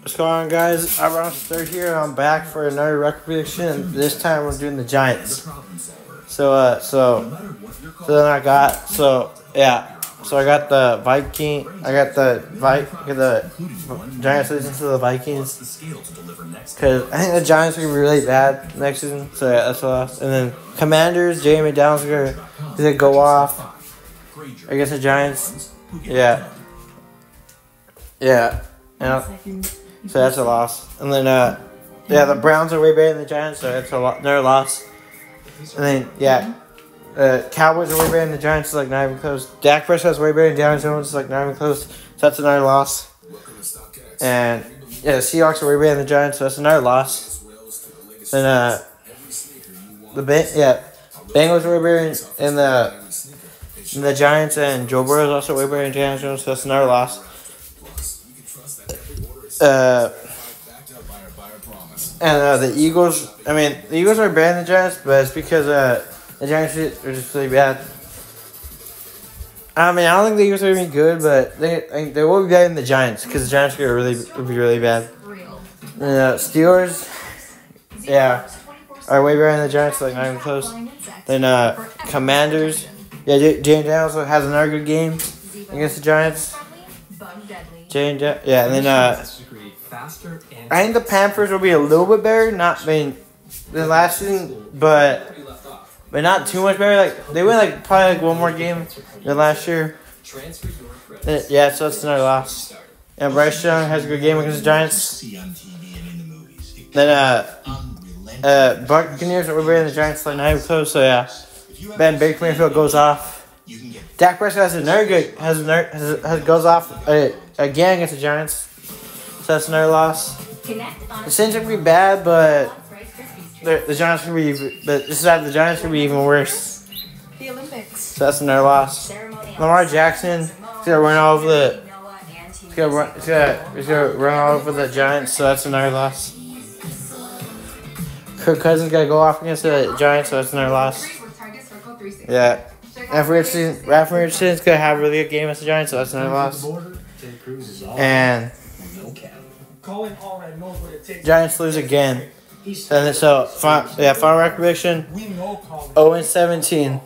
What's going on, guys? I'm Ron Third here, and I'm back for another record prediction. This time, we're doing the Giants. So, uh, so, so then I got, so yeah, so I got the Viking, I got the Vi, the Giants losing to the Vikings because I think the Giants are gonna be really bad next season. So yeah, that's loss. And then Commanders, Jamie Downs gonna, gonna go off against the Giants. Yeah, yeah, and. So that's a loss. And then, uh, yeah, the Browns are way better than the Giants, so that's a lot. They're a loss. And then, yeah, uh, Cowboys are way better than the Giants, so like not even close. Dak Prescott's way better than Daniel Jones, so like not even close. So that's another loss. And yeah, the Seahawks are way better than the Giants, so that's another loss. Then, uh, the ba- yeah, Bengals are way better than the than the Giants, and Joe Burrow is also way better than Daniel Jones, so that's another loss. Uh, and uh, the Eagles, I mean, the Eagles are better than the Giants, but it's because uh, the Giants are just really bad. I mean, I don't think the Eagles are even good, but they I they will be better than the Giants because the Giants are really will be really bad. And uh, Steelers, yeah, are way better than the Giants, like not even close. Then uh, Commanders, yeah, Jayden Daniels has another good game against the Giants. Jane, yeah, and then uh, I think the Panthers will be a little bit better. Not mean, than last season, but but not too much better. Like they win like probably like one more game than last year. Yeah, so that's another loss. And Bryce Young has a good game against the Giants. Then uh, uh, Buccaneers are better than the Giants like nine close. So yeah, Ben Baker Mayfield goes off. Dak Prescott has another good has another has, has goes off uh, again against the Giants. So that's another loss. The Saints are gonna be bad, but the, the Giants are gonna be but this is the Giants are gonna be even worse. The Olympics. So that's another loss. Lamar Jackson is gonna run all over the he's gonna run he's gonna, he's gonna run all over the Giants, so that's another loss. Kirk Cousins gotta go off against the Giants, so that's another loss. Yeah. Anthony Richardson, Anthony gonna have a really good game against the Giants, so that's another loss. And Giants lose again. And so, fi- yeah, final record prediction: 0 17.